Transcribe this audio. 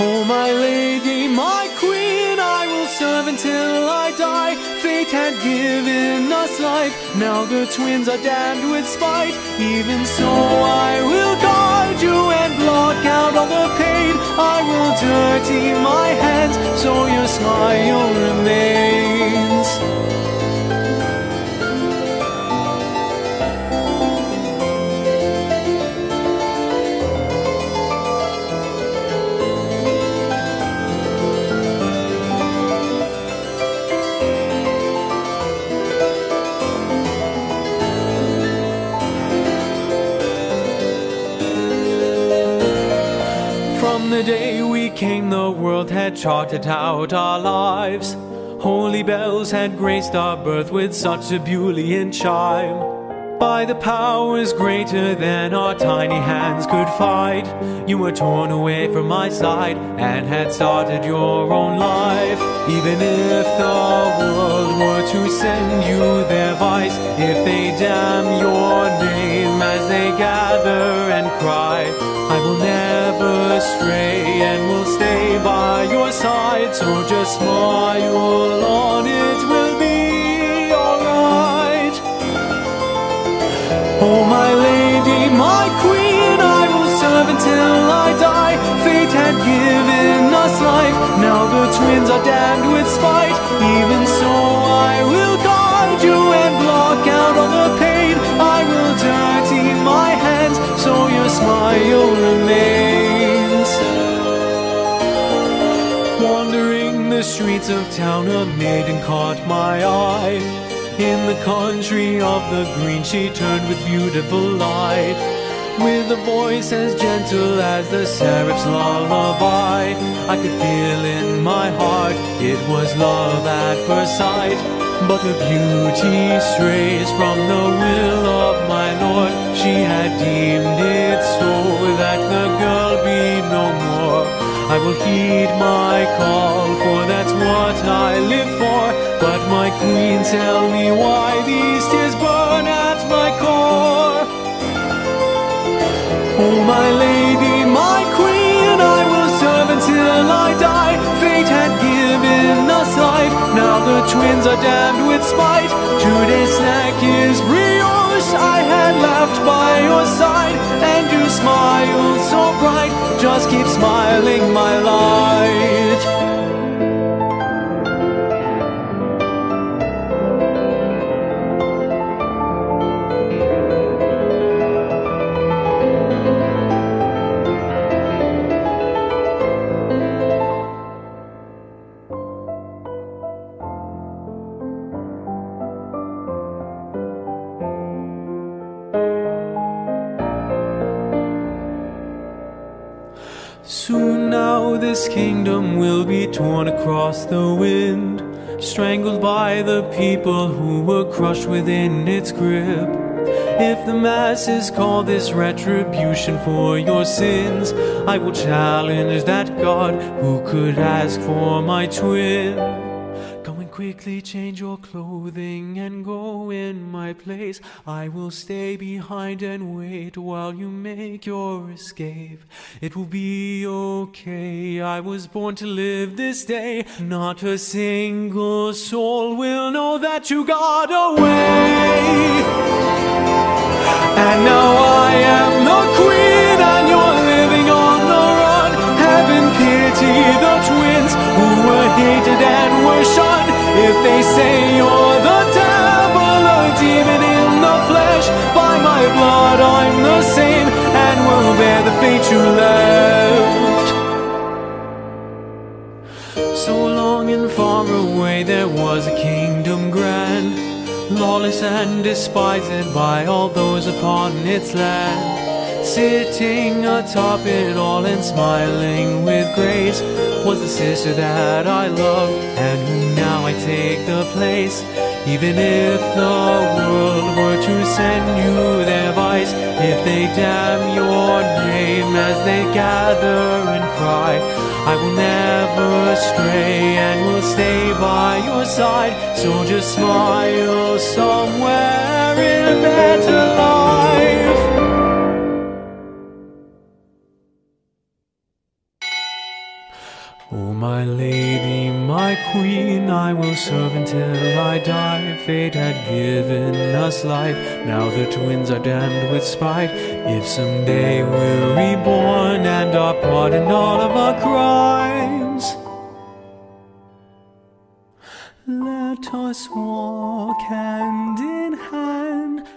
Oh, my lady, my queen, I will serve until I die. Fate had given us life, now the twins are damned with spite. Even so, I will guard you and block out all the pain. I will dirty my hands so your smile remains. From the day we came, the world had charted out our lives. Holy bells had graced our birth with such a Bulian chime. By the powers greater than our tiny hands could fight, you were torn away from my side and had started your own life. Even if the world were to send you their vice, if they damn your name as they gather and cry, I will never side. So just smile on, it will be alright. Oh, my lady, my queen, I will serve until I die. Fate had given us life, now the twins are damned with spite. Even so, Wandering the streets of town, a maiden caught my eye. In the country of the green, she turned with beautiful light. With a voice as gentle as the seraph's lullaby, I could feel in my heart it was love at first sight. But her beauty strays from the will of my Lord. She had deemed it so that the girl be no more. I will heed my call, for that's what I live for. But my queen, tell me why these tears burn at my core. Oh, my lady, my queen, I will serve until I die. Fate had given us life, now the twins are damned with spite. Today's snack is brioche, I had left by your side, and you smile so bright. Just keep smiling, my light. Soon now this kingdom will be torn across the wind, strangled by the people who were crushed within its grip. If the masses call this retribution for your sins, I will challenge that God who could ask for my twin. Quickly change your clothing and go in my place. I will stay behind and wait while you make your escape. It will be okay. I was born to live this day. Not a single soul will know that you got away. And now I am the queen, and you're living on the run. Heaven pity the twins who were hated and were shunned. If they say you're the devil, a demon in the flesh, by my blood I'm the same, and will bear the fate you left. So long and far away there was a kingdom grand, lawless and despised by all those upon its land. Sitting atop it all and smiling with grace was the sister that I loved and now I take the place. Even if the world were to send you their vice, if they damn your name as they gather and cry, I will never stray and will stay by your side. So just smile somewhere in a better life. Oh, my lady, my queen, I will serve until I die. Fate had given us life, now the twins are damned with spite. If someday we're reborn and are pardoned all of our crimes, let us walk hand in hand